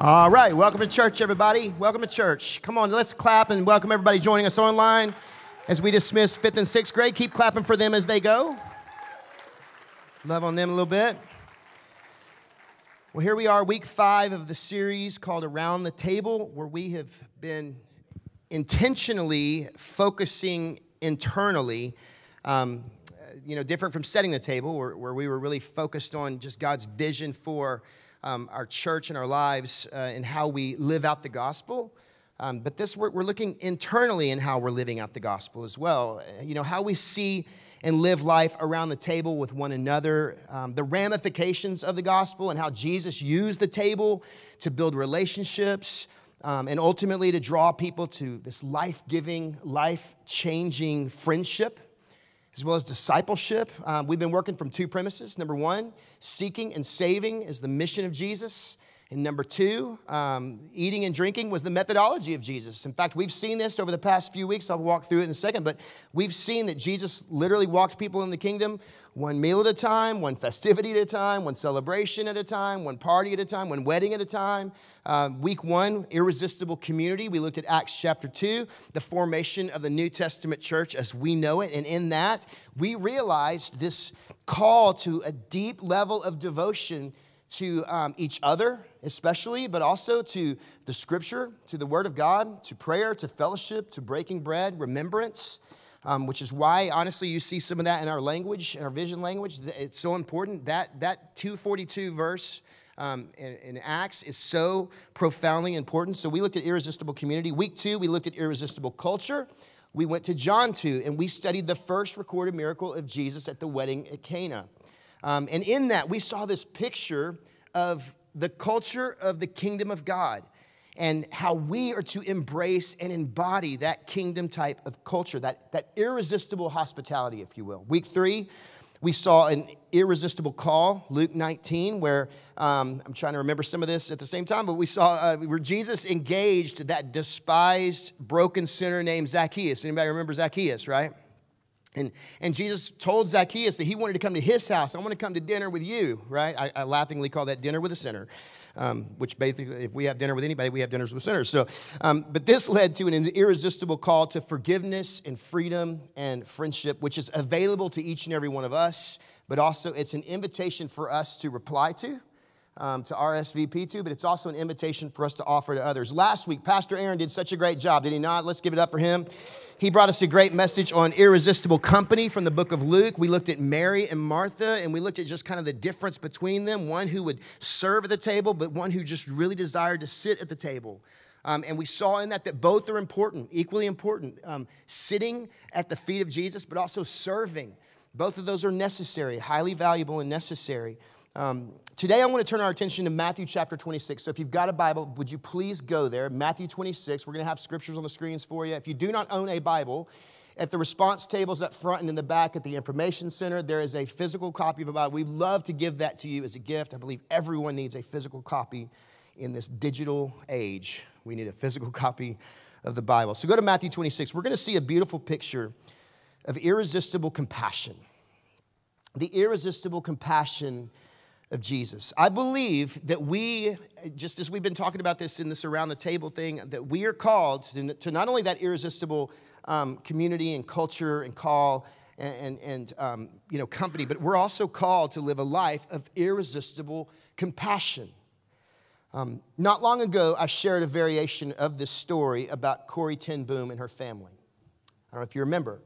All right, welcome to church, everybody. Welcome to church. Come on, let's clap and welcome everybody joining us online as we dismiss fifth and sixth grade. Keep clapping for them as they go. Love on them a little bit. Well, here we are, week five of the series called Around the Table, where we have been intentionally focusing internally. Um, you know, different from setting the table, where, where we were really focused on just God's vision for um, our church and our lives uh, and how we live out the gospel. Um, but this, we're, we're looking internally in how we're living out the gospel as well. You know, how we see and live life around the table with one another, um, the ramifications of the gospel, and how Jesus used the table to build relationships um, and ultimately to draw people to this life giving, life changing friendship as well as discipleship. Um, we've been working from two premises. Number one, seeking and saving is the mission of Jesus. And number two, um, eating and drinking was the methodology of Jesus. In fact, we've seen this over the past few weeks. I'll walk through it in a second, but we've seen that Jesus literally walked people in the kingdom one meal at a time, one festivity at a time, one celebration at a time, one party at a time, one wedding at a time. Um, week one, irresistible community. We looked at Acts chapter 2, the formation of the New Testament church as we know it. And in that, we realized this call to a deep level of devotion to um, each other, especially, but also to the scripture, to the word of God, to prayer, to fellowship, to breaking bread, remembrance. Um, which is why, honestly, you see some of that in our language, in our vision language. It's so important. That, that 242 verse um, in, in, Acts is so profoundly important. So we looked at irresistible community. Week two, we looked at irresistible culture. We went to John 2, and we studied the first recorded miracle of Jesus at the wedding at Cana. Um, and in that, we saw this picture of the culture of the kingdom of God and how we are to embrace and embody that kingdom type of culture, that, that irresistible hospitality, if you will. Week three, we saw an irresistible call, Luke 19, where um, I'm trying to remember some of this at the same time, but we saw uh, where Jesus engaged that despised, broken sinner named Zacchaeus. Anybody remember Zacchaeus, right? And, and Jesus told Zacchaeus that he wanted to come to his house. I want to come to dinner with you, right? I, I laughingly call that dinner with a sinner, um, which basically, if we have dinner with anybody, we have dinners with sinners. So, um, but this led to an irresistible call to forgiveness and freedom and friendship, which is available to each and every one of us, but also it's an invitation for us to reply to. Um, to RSVP to, but it's also an invitation for us to offer to others. Last week, Pastor Aaron did such a great job, did he not? Let's give it up for him. He brought us a great message on irresistible company from the book of Luke. We looked at Mary and Martha, and we looked at just kind of the difference between them one who would serve at the table, but one who just really desired to sit at the table. Um, and we saw in that that both are important, equally important. Um, sitting at the feet of Jesus, but also serving. Both of those are necessary, highly valuable and necessary. Um, today, I want to turn our attention to Matthew chapter 26. So, if you've got a Bible, would you please go there? Matthew 26. We're going to have scriptures on the screens for you. If you do not own a Bible, at the response tables up front and in the back at the information center, there is a physical copy of a Bible. We'd love to give that to you as a gift. I believe everyone needs a physical copy in this digital age. We need a physical copy of the Bible. So, go to Matthew 26. We're going to see a beautiful picture of irresistible compassion. The irresistible compassion of Jesus. I believe that we, just as we've been talking about this in this around the table thing, that we are called to, not only that irresistible um, community and culture and call and, and, and um, you know, company, but we're also called to live a life of irresistible compassion. Um, not long ago, I shared a variation of this story about Corrie ten Boom and her family. I don't know if you remember.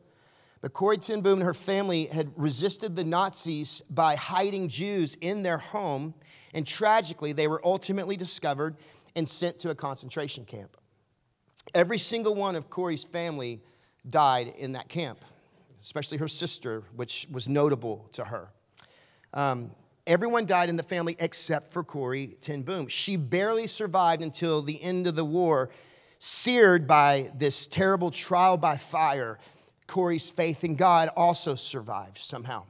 But Corrie ten Boom and her family had resisted the Nazis by hiding Jews in their home, and tragically, they were ultimately discovered and sent to a concentration camp. Every single one of Corrie's family died in that camp, especially her sister, which was notable to her. Um, everyone died in the family except for Corrie ten Boom. She barely survived until the end of the war, seared by this terrible trial by fire Corrie's faith in God also survived somehow.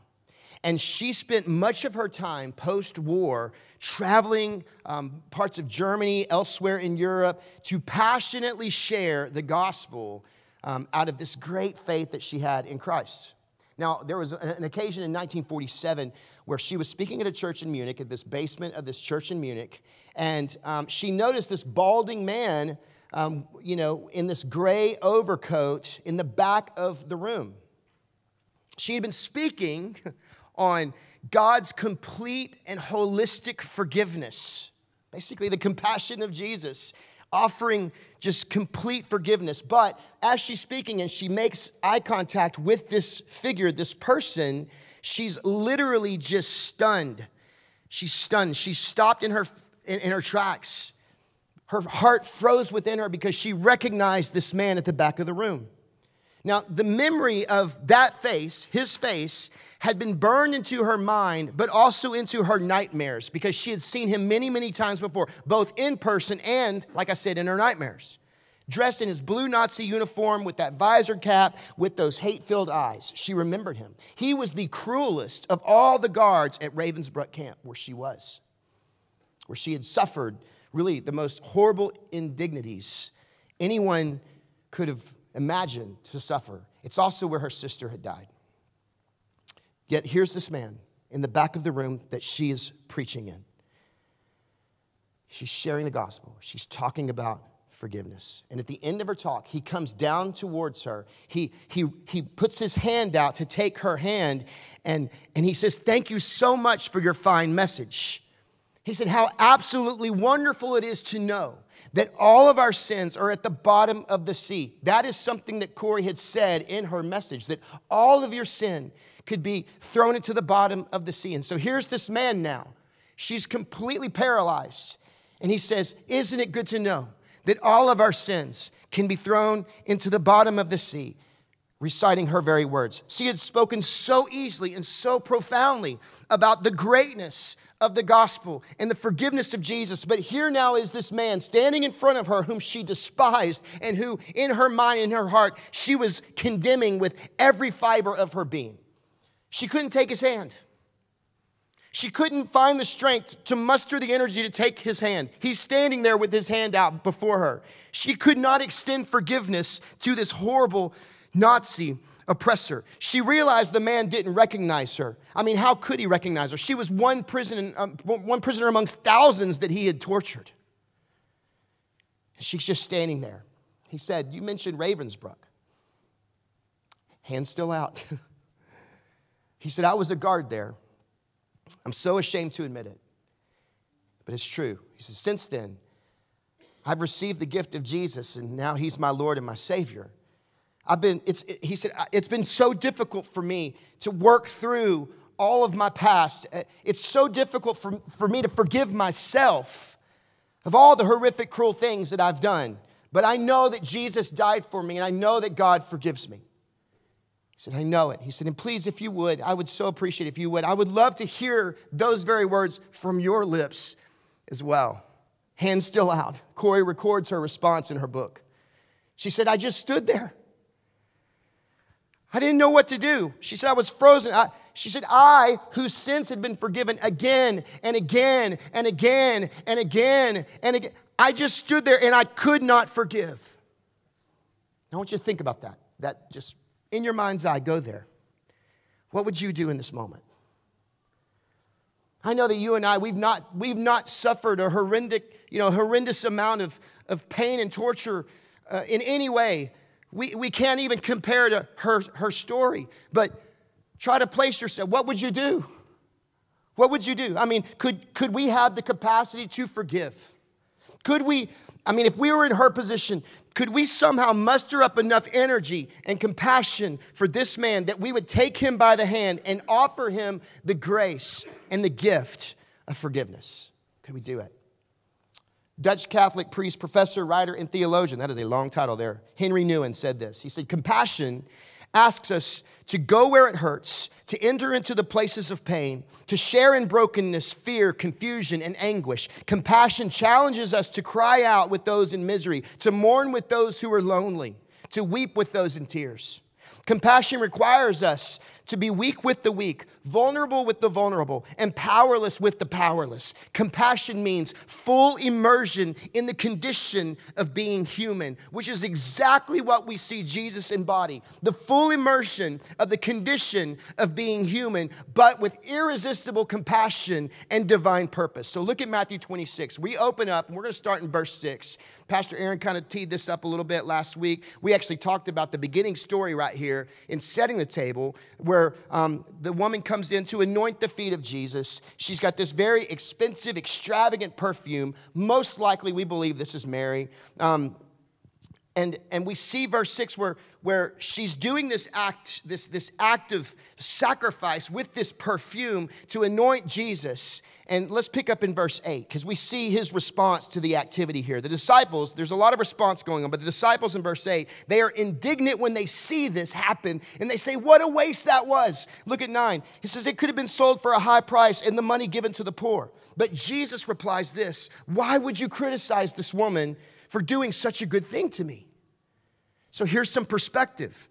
And she spent much of her time post war traveling um, parts of Germany, elsewhere in Europe, to passionately share the gospel um, out of this great faith that she had in Christ. Now, there was an occasion in 1947 where she was speaking at a church in Munich, at this basement of this church in Munich, and um, she noticed this balding man, um, you know, in this gray overcoat in the back of the room. She had been speaking on God's complete and holistic forgiveness, basically, the compassion of Jesus, offering just complete forgiveness. But as she's speaking and she makes eye contact with this figure, this person, she's literally just stunned. She's stunned. She's stopped in her, in, in her tracks. Her heart froze within her because she recognized this man at the back of the room. Now, the memory of that face, his face, had been burned into her mind, but also into her nightmares because she had seen him many, many times before, both in person and, like I said, in her nightmares. Dressed in his blue Nazi uniform with that visor cap, with those hate filled eyes. She remembered him. He was the cruelest of all the guards at Ravensbrück camp where she was, where she had suffered really the most horrible indignities anyone could have imagined to suffer. It's also where her sister had died. Yet here's this man in the back of the room that she is preaching in. She's sharing the gospel, she's talking about forgiveness. And at the end of her talk, he comes down towards her. He, he, he puts his hand out to take her hand, and, and he says, Thank you so much for your fine message. He said, How absolutely wonderful it is to know that all of our sins are at the bottom of the sea. That is something that Corrie had said in her message, that all of your sin could be thrown into the bottom of the sea. And so here's this man now. She's completely paralyzed. And he says, Isn't it good to know that all of our sins can be thrown into the bottom of the sea? Reciting her very words. She had spoken so easily and so profoundly about the greatness of the gospel and the forgiveness of Jesus. But here now is this man standing in front of her whom she despised and who, in her mind and her heart, she was condemning with every fiber of her being. She couldn't take his hand. She couldn't find the strength to muster the energy to take his hand. He's standing there with his hand out before her. She could not extend forgiveness to this horrible Nazi oppressor. She realized the man didn't recognize her. I mean, how could he recognize her? She was one, prison, um, one prisoner amongst thousands that he had tortured. She's just standing there. He said, You mentioned Ravensbrück. Hand still out. He said, I was a guard there. I'm so ashamed to admit it, but it's true. He said, Since then, I've received the gift of Jesus, and now He's my Lord and my Savior. I've been, it's, it, he said, it's been so difficult for me to work through all of my past. Uh, it's so difficult for, for me to forgive myself of all the horrific, cruel things that I've done. But I know that Jesus died for me, and I know that God forgives me. He said, I know it. He said, and please, if you would, I would so appreciate if you would. I would love to hear those very words from your lips as well. Hands still out. Corrie records her response in her book. She said, I just stood there. I didn't know what to do. She said, I was frozen. I, she said, I, whose sins had been forgiven again and again and again and again and again, I just stood there and I could not forgive. I want you to think about that. That just in your mind's eye, go there. What would you do in this moment? I know that you and I, we've not, we've not suffered a horrendous, you know, horrendous amount of, of pain and torture uh, in any way. We, we can't even compare to her, her story. But try to place yourself. What would you do? What would you do? I mean, could, could we have the capacity to forgive? Could we, I mean, if we were in her position, could we somehow muster up enough energy and compassion for this man that we would take him by the hand and offer him the grace and the gift of forgiveness? Could we do it? Dutch Catholic priest, professor, writer, and theologian, that is a long title there, Henri Nouwen said this. He said, Compassion asks us to go where it hurts, to enter into the places of pain, to share in brokenness, fear, confusion, and anguish. Compassion challenges us to cry out with those in misery, to mourn with those who are lonely, to weep with those in tears. Compassion requires us to be weak with the weak, vulnerable with the vulnerable, and powerless with the powerless. Compassion means full immersion in the condition of being human, which is exactly what we see Jesus embody the full immersion of the condition of being human, but with irresistible compassion and divine purpose. So look at Matthew 26. We open up, and we're going to start in verse 6. Pastor Aaron kind of teed this up a little bit last week. We actually talked about the beginning story right here in setting the table, where um, the woman comes in to anoint the feet of Jesus. She's got this very expensive, extravagant perfume. Most likely, we believe this is Mary. Um, and, and we see verse 6 where, where she's doing this act, this, this act of sacrifice with this perfume to anoint Jesus. And let's pick up in verse 8 because we see his response to the activity here. The disciples, there's a lot of response going on, but the disciples in verse 8, they are indignant when they see this happen and they say, What a waste that was. Look at 9. He says, It could have been sold for a high price and the money given to the poor. But Jesus replies this Why would you criticize this woman for doing such a good thing to me? So here's some perspective.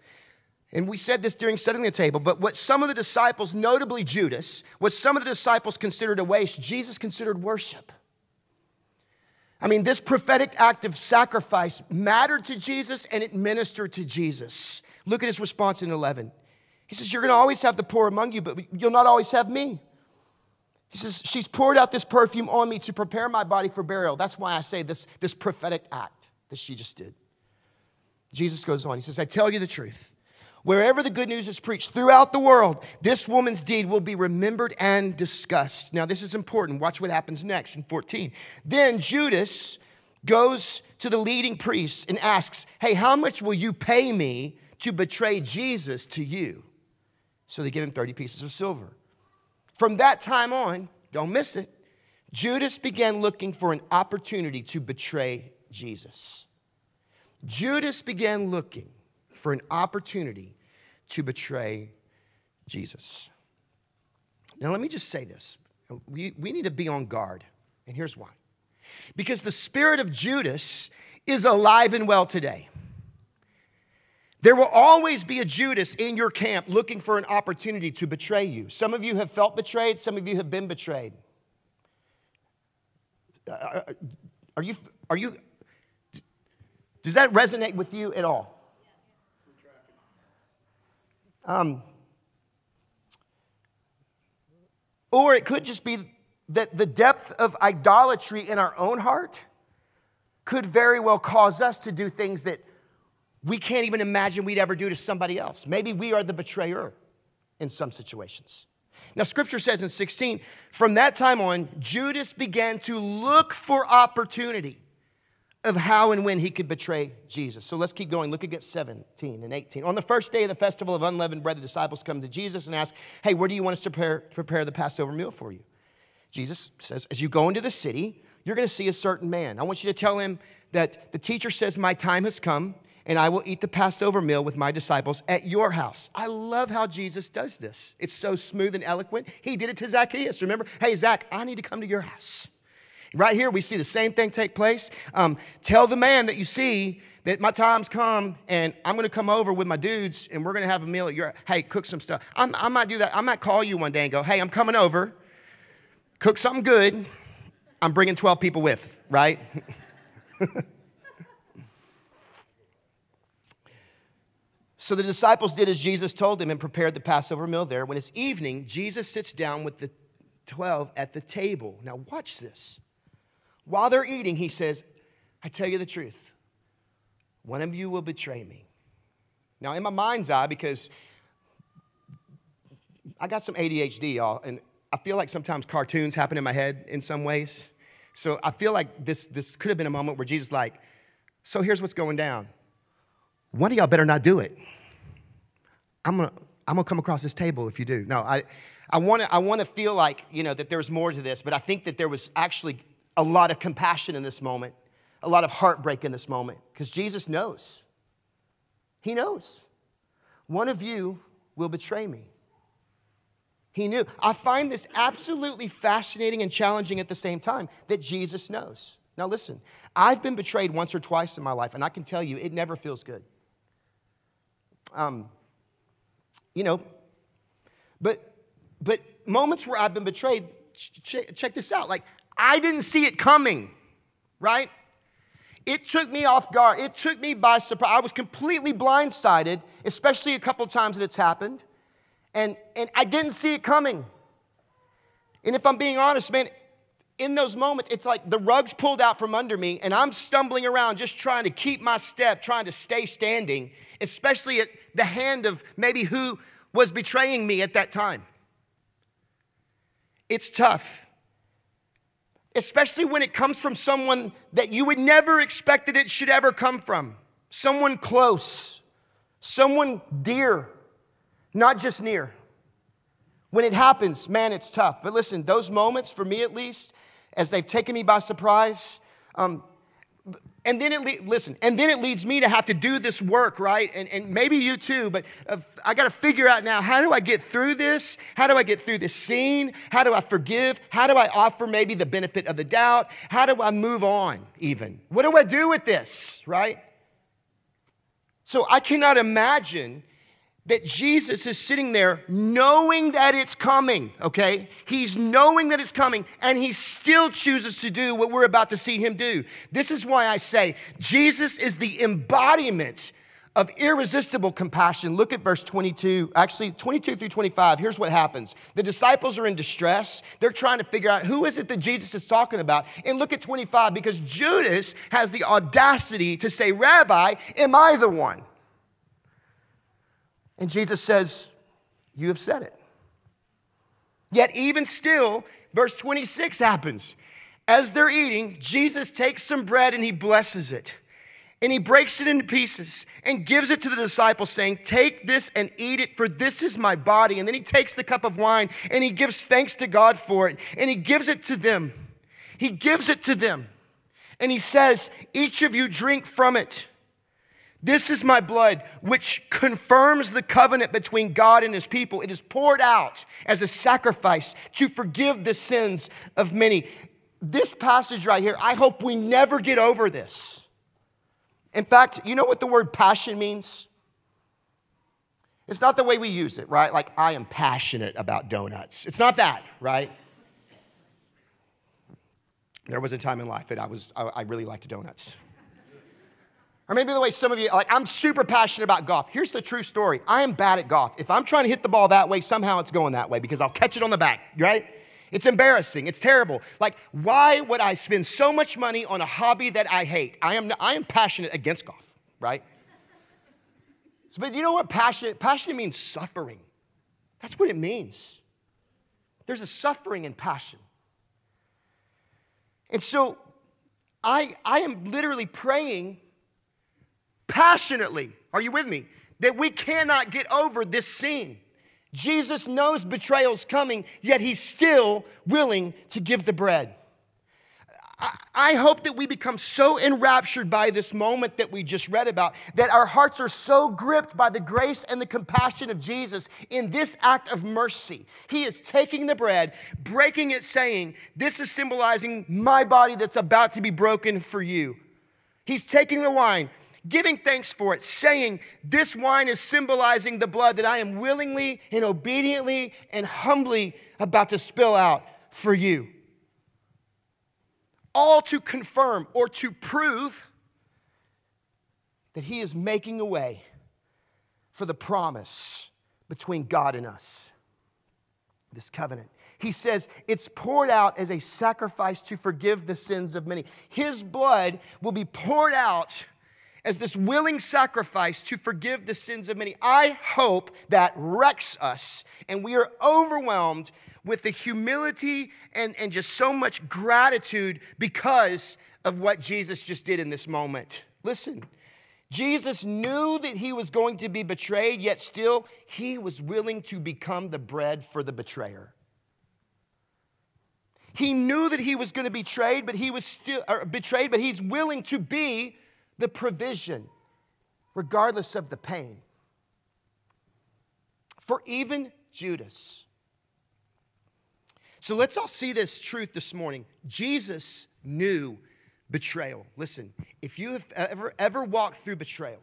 And we said this during setting the table, but what some of the disciples, notably Judas, what some of the disciples considered a waste, Jesus considered worship. I mean, this prophetic act of sacrifice mattered to Jesus and it ministered to Jesus. Look at his response in 11. He says, You're going to always have the poor among you, but you'll not always have me. He says, She's poured out this perfume on me to prepare my body for burial. That's why I say this, this prophetic act that she just did. Jesus goes on. He says, I tell you the truth. Wherever the good news is preached throughout the world, this woman's deed will be remembered and discussed. Now, this is important. Watch what happens next in 14. Then Judas goes to the leading priests and asks, Hey, how much will you pay me to betray Jesus to you? So they give him 30 pieces of silver. From that time on, don't miss it, Judas began looking for an opportunity to betray Jesus. Judas began looking for an opportunity to betray Jesus. Now, let me just say this we, we need to be on guard, and here's why. Because the spirit of Judas is alive and well today. There will always be a Judas in your camp looking for an opportunity to betray you. Some of you have felt betrayed, some of you have been betrayed. Uh, uh, are you, are you, does that resonate with you at all? Um, or it could just be that the depth of idolatry in our own heart could very well cause us to do things that we can't even imagine we'd ever do to somebody else. Maybe we are the betrayer in some situations. Now, scripture says in 16, from that time on, Judas began to look for opportunity of how and when he could betray Jesus. So let's keep going. Look at 17 and 18. On the first day of the festival of unleavened bread, the disciples come to Jesus and ask, Hey, where do you want us to prepare, prepare the Passover meal for you? Jesus says, As you go into the city, you're going to see a certain man. I want you to tell him that the teacher says, My time has come, and I will eat the Passover meal with my disciples at your house. I love how Jesus does this. It's so smooth and eloquent. He did it to Zacchaeus. Remember, hey, Zach, I need to come to your house. Right here, we see the same thing take place. Um, tell the man that you see that my time's come and I'm going to come over with my dudes and we're going to have a meal at your, hey, cook some stuff. I'm, i might do that. I might call you one day and go, hey, I'm coming over. Cook something good. I'm bringing 12 people with, right? so the disciples did as Jesus told them and prepared the Passover meal there. When it's evening, Jesus sits down with the 12 at the table. Now, watch this. While they're eating, he says, I tell you the truth. One of you will betray me. Now, in my mind's eye, because I got some ADHD, y'all, and I feel like sometimes cartoons happen in my head in some ways. So I feel like this, this could have been a moment where Jesus, like, so here's what's going down. One of y'all better not do it. I'm gonna, I'm gonna come across this table if you do. No, I, I wanna, I wanna feel like, you know, that there's more to this, but I think that there was actually a lot of compassion in this moment, a lot of heartbreak in this moment, because Jesus knows. He knows. One of you will betray me. He knew. I find this absolutely fascinating and challenging at the same time that Jesus knows. Now, listen, I've been betrayed once or twice in my life, and I can tell you it never feels good. Um, you know, But, but moments where I've been betrayed, ch- check this out. Like, I didn't see it coming, right? It took me off guard. It took me by surprise. I was completely blindsided, especially a couple times that it's happened. And, and I didn't see it coming. And if I'm being honest, man, in those moments, it's like the rug's pulled out from under me, and I'm stumbling around just trying to keep my step, trying to stay standing, especially at the hand of maybe who was betraying me at that time. It's tough, especially when it comes from someone that you would never expect that it should ever come from someone close, someone dear, not just near. When it happens, man, it's tough. But listen, those moments, for me at least, as they've taken me by surprise. Um, and then it le- listen, and then it leads me to have to do this work, right? And, and maybe you too, but uh, I got to figure out now how do I get through this? How do I get through this scene? How do I forgive? How do I offer maybe the benefit of the doubt? How do I move on, even? What do I do with this, right? So I cannot imagine that Jesus is sitting there knowing that it's coming, okay? He's knowing that it's coming, and he still chooses to do what we're about to see him do. This is why I say Jesus is the embodiment of irresistible compassion. Look at verse 22, actually 22 through 25. Here's what happens. The disciples are in distress. They're trying to figure out who is it that Jesus is talking about. And look at 25 because Judas has the audacity to say, "Rabbi, am I the one?" And Jesus says, You have said it. Yet, even still, verse 26 happens. As they're eating, Jesus takes some bread and he blesses it. And he breaks it into pieces and gives it to the disciples, saying, Take this and eat it, for this is my body. And then he takes the cup of wine and he gives thanks to God for it. And he gives it to them. He gives it to them. And he says, Each of you drink from it. This is my blood, which confirms the covenant between God and his people. It is poured out as a sacrifice to forgive the sins of many. This passage right here, I hope we never get over this. In fact, you know what the word passion means? It's not the way we use it, right? Like, I am passionate about donuts. It's not that, right? There was a time in life that I was, I, really liked donuts. Or maybe the way some of you, like, I'm super passionate about golf. Here's the true story I am bad at golf. If I'm trying to hit the ball that way, somehow it's going that way because I'll catch it on the back, right? It's embarrassing. It's terrible. Like, why would I spend so much money on a hobby that I hate? I am, I am passionate against golf, right? So, but you know what passionate? Passionate means suffering. That's what it means. There's a suffering in passion. And so I, I am literally praying passionately, are you with me? That we cannot get over this scene. Jesus knows betrayal's coming, yet he's still willing to give the bread. I hope that we become so enraptured by this moment that we just read about that our hearts are so gripped by the grace and the compassion of Jesus in this act of mercy. He is taking the bread, breaking it, saying, This is symbolizing my body that's about to be broken for you. He's taking the wine, giving thanks for it, saying, This wine is symbolizing the blood that I am willingly and obediently and humbly about to spill out for you. All to confirm or to prove that He is making a way for the promise between God and us. This covenant. He says it's poured out as a sacrifice to forgive the sins of many. His blood will be poured out as this willing sacrifice to forgive the sins of many. I hope that wrecks us and we are overwhelmed with the humility and, and just so much gratitude because of what Jesus just did in this moment. Listen, Jesus knew that he was going to be betrayed, yet still he was willing to become the bread for the betrayer. He knew that he was going to be betrayed, but he was still betrayed, but he's willing to be the provision, regardless of the pain. For even Judas. So let's all see this truth this morning. Jesus knew betrayal. Listen, if you have ever, ever walked through betrayal,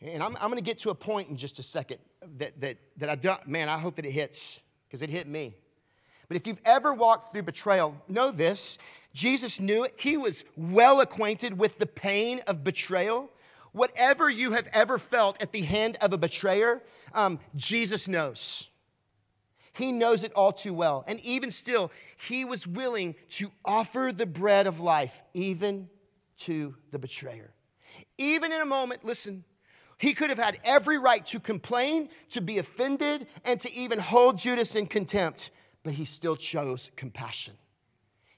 And I'm, I'm going to get to a point in just a second that, that, that I don't, man, I hope that it hits because it hit me. But if you've ever walked through betrayal, know this Jesus knew it. He was well acquainted with the pain of betrayal. Whatever you have ever felt at the hand of a betrayer, um, Jesus knows. He knows it all too well. And even still, he was willing to offer the bread of life, even to the betrayer. Even in a moment, listen, he could have had every right to complain, to be offended, and to even hold Judas in contempt, but he still chose compassion.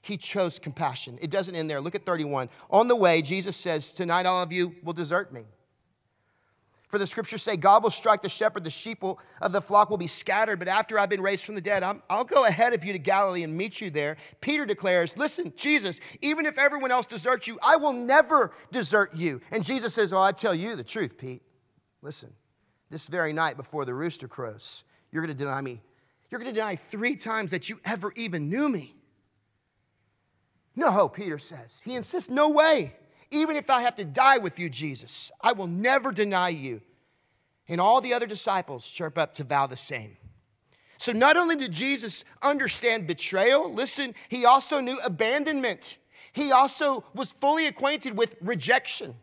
He chose compassion. It doesn't end there. Look at 31. On the way, Jesus says, Tonight all of you will desert me. For the scriptures say, God will strike the shepherd, the sheep will, of the flock will be scattered. But after I've been raised from the dead, i will go ahead of you to Galilee and meet you there. Peter declares, Listen, Jesus, even if everyone else deserts you, I will never desert you. And Jesus says, Well, I tell you the truth, Pete. Listen, this very night before the rooster crows, you're going to deny me. You're going to deny three times that you ever even knew me. No, Peter says. He insists, No way. Even if I have to die with you, Jesus, I will never deny you. And all the other disciples chirp up to vow the same. So not only did Jesus understand betrayal, listen, he also knew abandonment. He also was fully acquainted with rejection.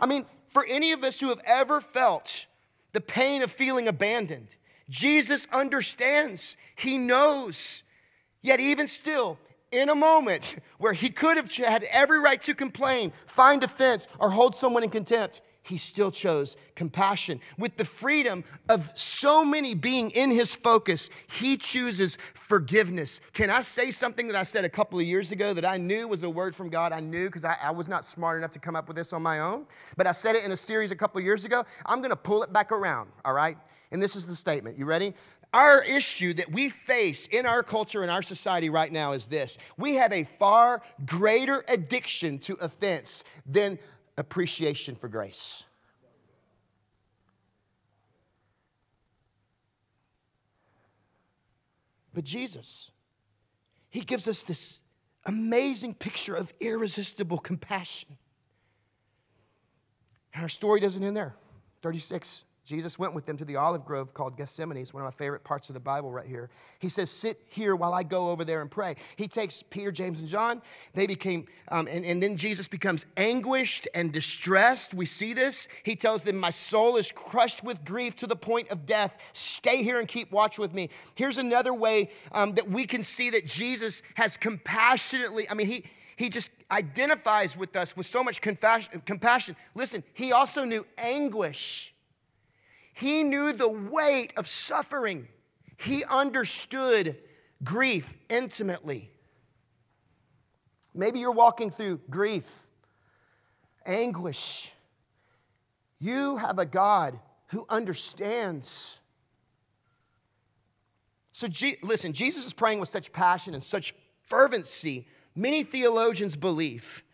I mean, for any of us who have ever felt the pain of feeling abandoned, Jesus understands, he knows. Yet, even still, in a moment where he could have had every right to complain, find offense, or hold someone in contempt, he still chose compassion. With the freedom of so many being in his focus, he chooses forgiveness. Can I say something that I said a couple of years ago that I knew was a word from God? I knew because I, I, was not smart enough to come up with this on my own, but I said it in a series a couple of years ago. I'm going to pull it back around, all right? And this is the statement. You ready? Our issue that we face in our culture and our society right now is this we have a far greater addiction to offense than appreciation for grace. But Jesus, He gives us this amazing picture of irresistible compassion. And our story doesn't end there. 36. Jesus went with them to the olive grove called Gethsemane. It's one of my favorite parts of the Bible right here. He says, Sit here while I go over there and pray. He takes Peter, James, and John. They became, um, and, and then Jesus becomes anguished and distressed. We see this. He tells them, My soul is crushed with grief to the point of death. Stay here and keep watch with me. Here's another way um, that we can see that Jesus has compassionately, I mean, he, he just identifies with us with so much compassion. Listen, he also knew anguish. He knew the weight of suffering. He understood grief intimately. Maybe you're walking through grief, anguish. You have a God who understands. So, G- listen, Jesus is praying with such passion and such fervency. Many theologians believe,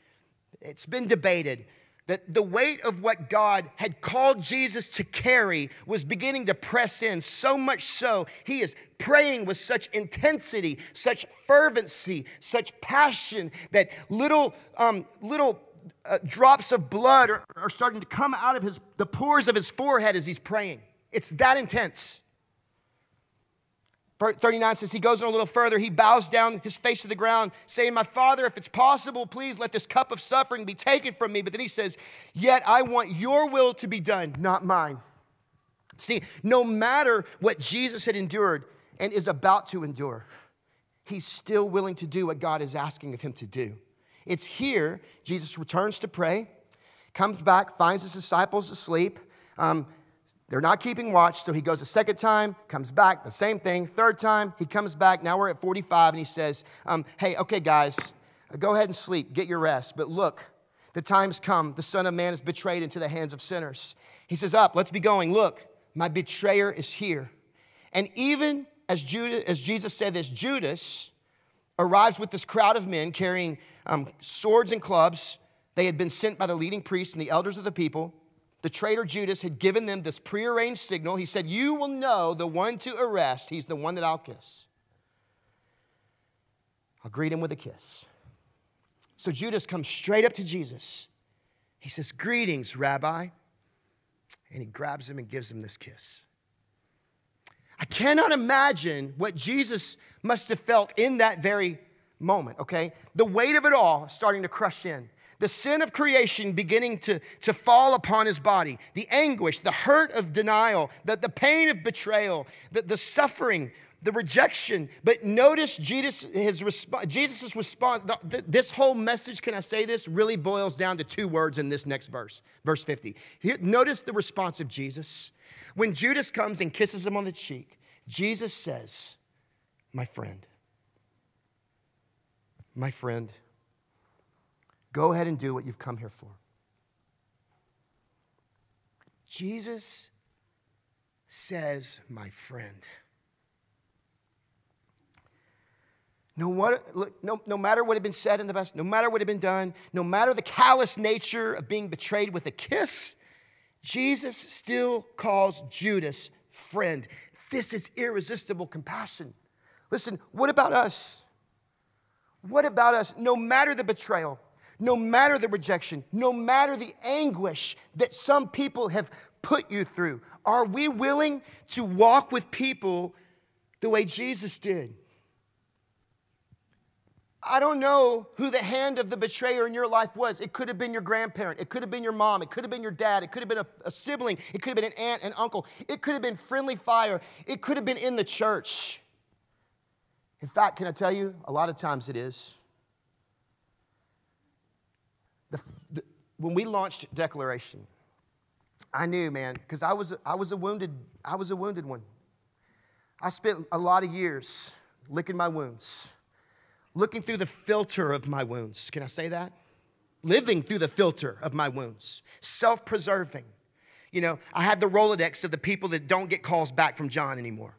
it's been debated, that the weight of what God had called Jesus to carry was beginning to press in, so much so, he is praying with such intensity, such fervency, such passion that little, um, little uh, drops of blood are, are starting to come out of his, the pores of his forehead as he's praying. It's that intense. 39 says he goes on a little further. He bows down his face to the ground, saying, My father, if it's possible, please let this cup of suffering be taken from me. But then he says, Yet I want your will to be done, not mine. See, no matter what Jesus had endured and is about to endure, he's still willing to do what God is asking of him to do. It's here Jesus returns to pray, comes back, finds his disciples asleep. Um, they're not keeping watch, so he goes a second time, comes back, the same thing. Third time, he comes back. Now we're at 45, and he says, um, Hey, okay, guys, go ahead and sleep, get your rest. But look, the time's come. The Son of Man is betrayed into the hands of sinners. He says, Up, let's be going. Look, my betrayer is here. And even as, Judas, as Jesus said this, Judas arrives with this crowd of men carrying um, swords and clubs. They had been sent by the leading priests and the elders of the people the traitor Judas had given them this prearranged signal. He said, You will know the one to arrest. He's the one that I'll kiss. I'll greet him with a kiss. So Judas comes straight up to Jesus. He says, Greetings, Rabbi. and he grabs him and gives him this kiss. I cannot imagine what Jesus must have felt in that very moment, okay? The weight of it all starting to crush in. The sin of creation beginning to, to fall upon his body, the anguish, the hurt of denial, the, the pain of betrayal, the, the suffering, the rejection. But notice Jesus, his resp- Jesus' response. This whole message, can I say this, really boils down to two words in this next verse, verse 50. Here, notice the response of Jesus. When Judas comes and kisses him on the cheek, Jesus says, My friend, my friend, go ahead and do what you've come here for. Jesus says, My friend. No, what, no, no matter what had been said in the past, no matter what had been done, no matter the callous nature of being betrayed with a kiss, Jesus still calls Judas friend. This is irresistible compassion. Listen, what about us? What about us? No matter the betrayal, no matter the rejection, no matter the anguish that some people have put you through, are we willing to walk with people the way Jesus did? I don't know who the hand of the betrayer in your life was. It could have been your grandparent. It could have been your mom. It could have been your dad. It could have been a, a, sibling. It could have been an aunt and uncle. It could have been friendly fire. It could have been in the church. In fact, can I tell you, a lot of times it is. The, the, when we launched Declaration, I knew, man, because I was, I was a wounded, I was a wounded one. I spent a lot of years licking my wounds looking through the filter of my wounds. Can I say that? Living through the filter of my wounds, self preserving. You know, I had the Rolodex of the people that don't get calls back from John anymore.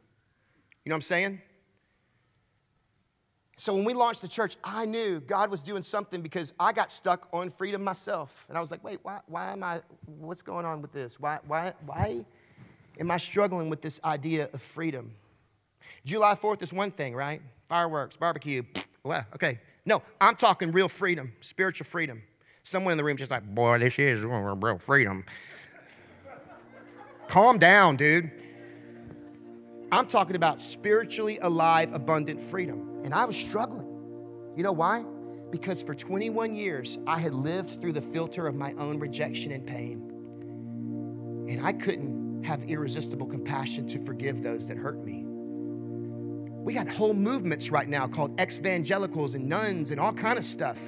You know what I'm saying? So when we launched the church, I knew God was doing something because I got stuck on freedom myself. And I was like, wait, why, why am I, what's going on with this? Why, why, why am I struggling with this idea of freedom? July 4th is one thing, right? Fireworks, barbecue, well, okay. No, I'm talking real freedom, spiritual freedom. Someone in the room just like, boy, this is real freedom. Calm down, dude. I'm talking about spiritually alive, abundant freedom. And I was struggling. You know why? Because for 21 years, I had lived through the filter of my own rejection and pain. And I couldn't have irresistible compassion to forgive those that hurt me. We got whole movements right now called ex-evangelicals and nones and all kind of stuff.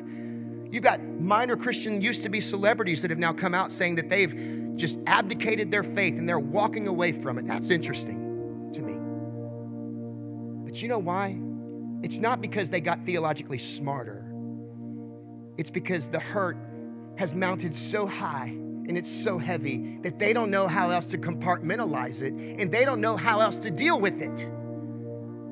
You've got minor Christian used to be celebrities that have now come out saying that they've just abdicated their faith and they're walking away from it. That's interesting to me. But you know why? It's not because they got theologically smarter. It's because the hurt has mounted so high and it's so heavy that they don't know how else to compartmentalize it and they don't know how else to deal with it.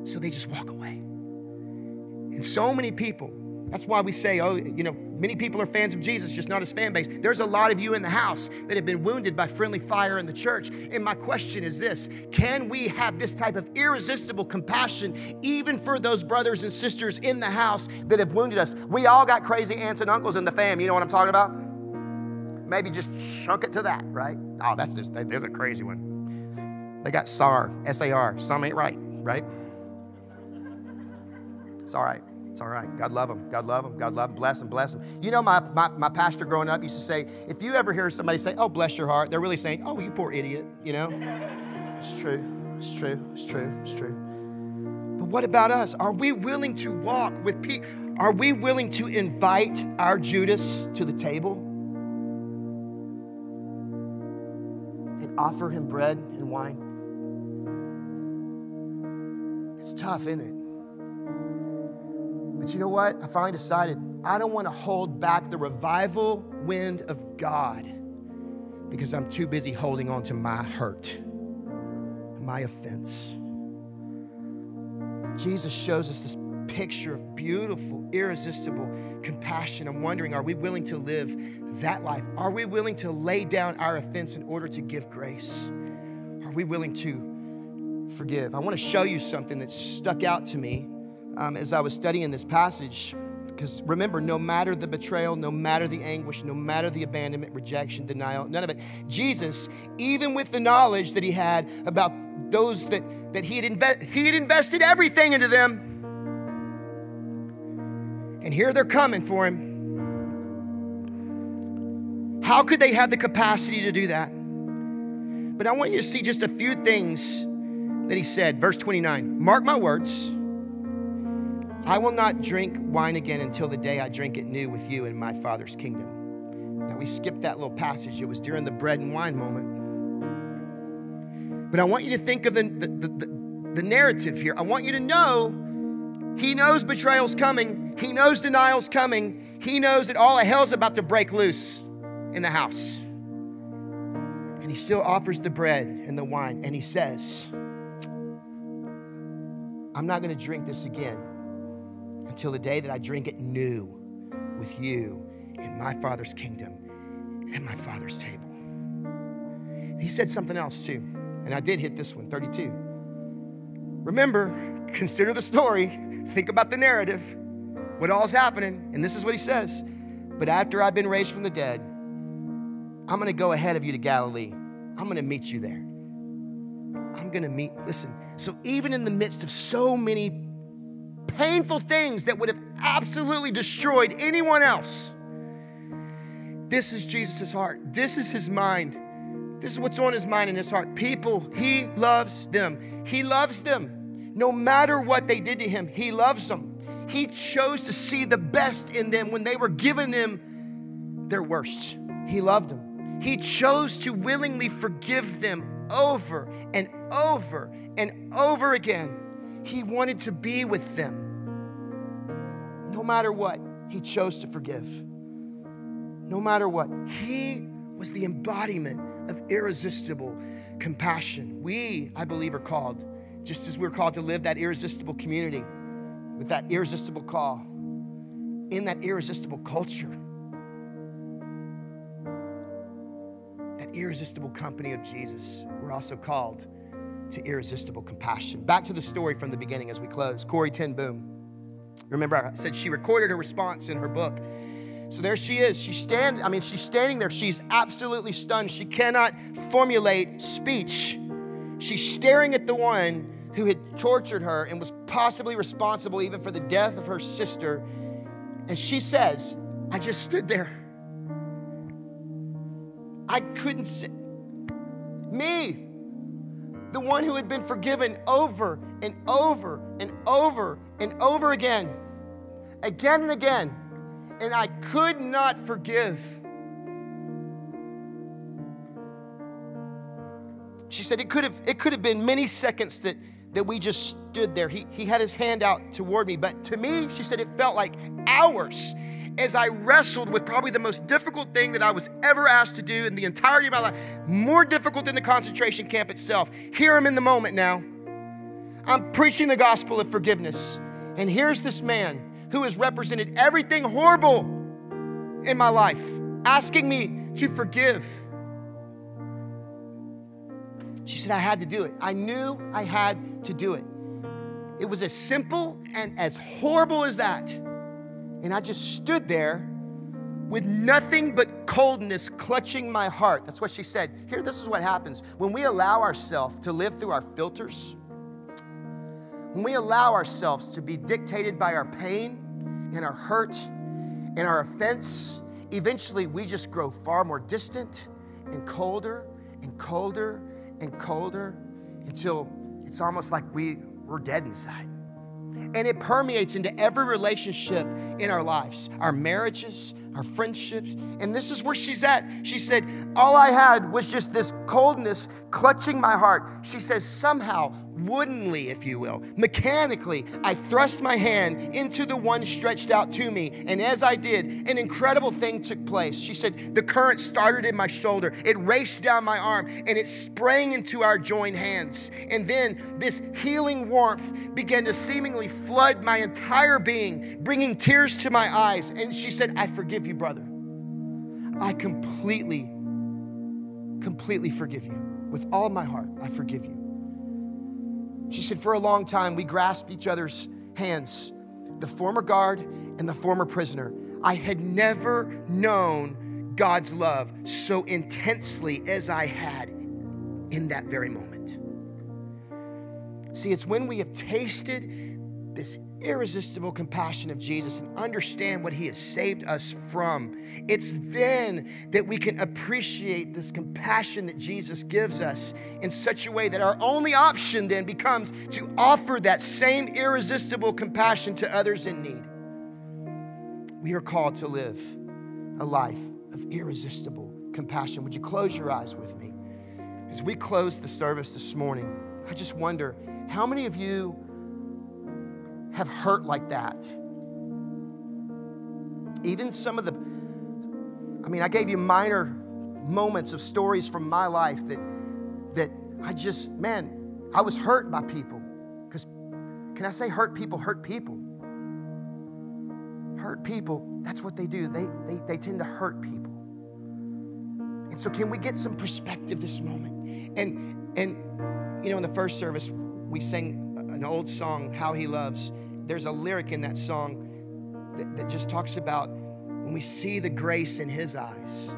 So they just walk away. And so many people, that's why we say, oh, you know, many people are fans of Jesus, just not his fan base. There's a lot of you in the house that have been wounded by friendly fire in the church. And my question is this can we have this type of irresistible compassion even for those brothers and sisters in the house that have wounded us? We all got crazy aunts and uncles in the fam. You know what I'm talking about? Maybe just chunk it to that, right? Oh, that's just, they're the crazy one. They got SAR, S A R. Some ain't right, right? It's all right. It's all right. God love them. God love them. God love them. Bless them. Bless them. You know, my, my, my pastor growing up used to say, if you ever hear somebody say, oh, bless your heart, they're really saying, oh, you poor idiot, you know? It's true. It's true. It's true. It's true. But what about us? Are we willing to walk with people? Are we willing to invite our Judas to the table and offer him bread and wine? It's tough, isn't it? But you know what? I finally decided I don't want to hold back the revival wind of God because I'm too busy holding on to my hurt, my offense. Jesus shows us this picture of beautiful, irresistible compassion. I'm wondering, are we willing to live that life? Are we willing to lay down our offense in order to give grace? Are we willing to forgive? I want to show you something that stuck out to me um, as I was studying this passage, Because remember, no matter the betrayal, no matter the anguish, no matter the abandonment, rejection, denial, none of it, Jesus, even with the knowledge that he had about those that, that he, had inve- he had invested everything into them, and here they're coming for him. How could they have the capacity to do that? But I want you to see just a few things that he said. Verse 29 Mark my words. I will not drink wine again until the day I drink it new with you in my Father's kingdom. Now, we skipped that little passage. It was during the bread and wine moment. But I want you to think of the, the, the, the narrative here. I want you to know he knows betrayal's coming, he knows denial's coming, he knows that all of hell's about to break loose in the house. And he still offers the bread and the wine, and he says, I'm not going to drink this again until the day that I drink it new with you in my Father's kingdom and my Father's table. He said something else too, and I did hit this one 32. Remember, consider the story, think about the narrative, what all's happening, and this is what he says. But after I've been raised from the dead, I'm gonna go ahead of you to Galilee. I'm gonna meet you there. I'm gonna meet, listen. So, even in the midst of so many painful things that would have absolutely destroyed anyone else, this is Jesus' heart. This is his mind. This is what's on his mind and his heart. People, he loves them. He loves them. No matter what they did to him, he loves them. He chose to see the best in them when they were giving them their worst. He loved them. He chose to willingly forgive them over and over and over again. He wanted to be with them. No matter what, he chose to forgive. No matter what, he was the embodiment of irresistible compassion. We, I believe, are called, just as we're called to live that irresistible community with that irresistible call in that irresistible culture, that irresistible company of Jesus. We're also called to irresistible compassion. Back to the story from the beginning as we close. Corrie ten Boom. Remember, I said she recorded her response in her book. So there she is. She's stand, I mean, she's standing there. She's absolutely stunned. She cannot formulate speech. She's staring at the one who had tortured her and was possibly responsible even for the death of her sister. And she says, I just stood there. I couldn't sit. Me, the one who had been forgiven over and over and over and over again, again and again, and I could not forgive. She said it could have it could have been many seconds that that we just stood there. He, he had his hand out toward me, but to me, she said it felt like hours as I wrestled with probably the most difficult thing that I was ever asked to do in the entirety of my life, more difficult than the concentration camp itself. Hear him in the moment now. I'm preaching the gospel of forgiveness. And here's this man who has represented everything horrible in my life, asking me to forgive. She said, I had to do it. I knew I had to do it. It was as simple and as horrible as that. And I just stood there with nothing but coldness clutching my heart. That's what she said. Here, this is what happens when we allow ourselves to live through our filters, when we allow ourselves to be dictated by our pain and our hurt and our offense, eventually we just grow far more distant and colder and colder and colder until it's almost like we, we're dead inside. And it permeates into every relationship in our lives, our marriages, our friendships. And this is where she's at. She said, All I had was just this coldness clutching my heart. She says, Somehow, woodenly, if you will, mechanically, I thrust my hand into the one stretched out to me. And as I did, an incredible thing took place. She said, The current started in my shoulder, it raced down my arm, and it sprang into our joined hands. And then this healing warmth began to seemingly flood my entire being, bringing tears to my eyes. And she said, I forgive you, brother. I completely, completely forgive you. With all my heart, I forgive you. She said, For a long time, we grasped each other's hands. the former guard and the former prisoner. I had never known God's love so intensely as I had in that very moment. See, it's when we have tasted this irresistible compassion of Jesus and understand what he has saved us from, it's then that we can appreciate this compassion that Jesus gives us in such a way that our only option then becomes to offer that same irresistible compassion to others in need. We are called to live a life of irresistible compassion. Would you close your eyes with me? As we close the service this morning, I just wonder how many of you have hurt like that. Even some of the, I mean, I gave you minor moments of stories from my life that, that I just, man, I was hurt by people. Because, can I say hurt people hurt people? Hurt people, that's what they do. They, they, they tend to hurt people. And so, can we get some perspective this moment? And, and, you know, in the first service, we sang an old song, How He Loves there's a lyric in that song that, that just talks about when we see the grace in his eyes.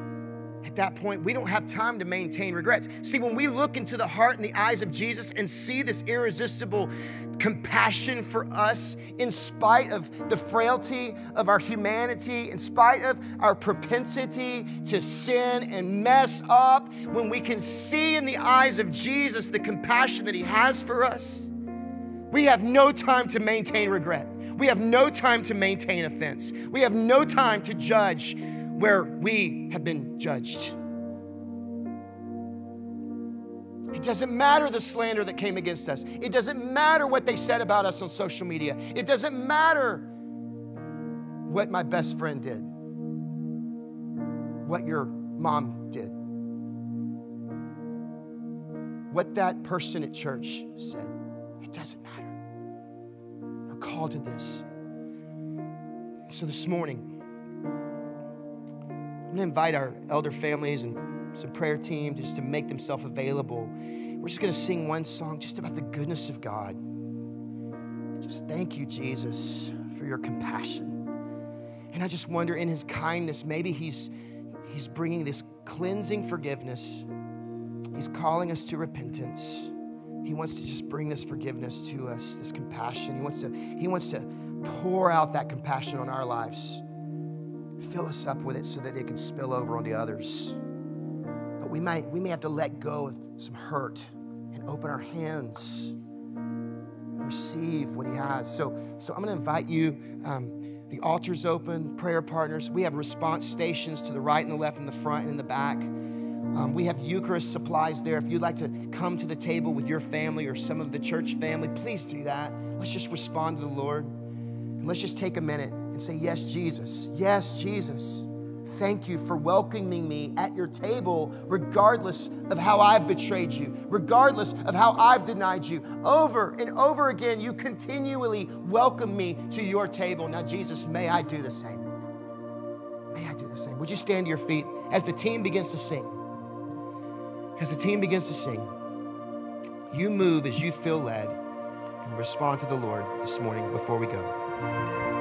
At that point, we don't have time to maintain regrets. See, when we look into the heart and the eyes of Jesus and see this irresistible compassion for us, in spite of the frailty of our humanity, in spite of our propensity to sin and mess up, when we can see in the eyes of Jesus the compassion that he has for us, we have no time to maintain regret. We have no time to maintain offense. We have no time to judge where we have been judged. It doesn't matter the slander that came against us. It doesn't matter what they said about us on social media. It doesn't matter what my best friend did, what your mom did, what that person at church said. It doesn't matter called to this. So this morning, I'm going to invite our elder families and some prayer team just to make themselves available. We're just going to sing one song just about the goodness of God. Just thank you, Jesus, for your compassion. And I just wonder in his kindness, maybe he's, he's bringing this cleansing forgiveness. He's calling us to repentance. He wants to just bring this forgiveness to us, this compassion. He wants to, he wants to pour out that compassion on our lives. Fill us up with it so that it can spill over onto others. But we might we may have to let go of some hurt and open our hands and receive what he has. So, so I'm going to invite you. Um, the altar's open, prayer partners. We have response stations to the right and the left and the front and in the back. Um, we have Eucharist supplies there. If you'd like to come to the table with your family or some of the church family, please do that. Let's just respond to the Lord. And let's just take a minute and say, Yes, Jesus. Yes, Jesus. Thank you for welcoming me at your table, regardless of how I've betrayed you, regardless of how I've denied you. Over and over again, you continually welcome me to your table. Now, Jesus, may I do the same. May I do the same. Would you stand to your feet as the team begins to sing? As the team begins to sing, you move as you feel led and respond to the Lord this morning before we go.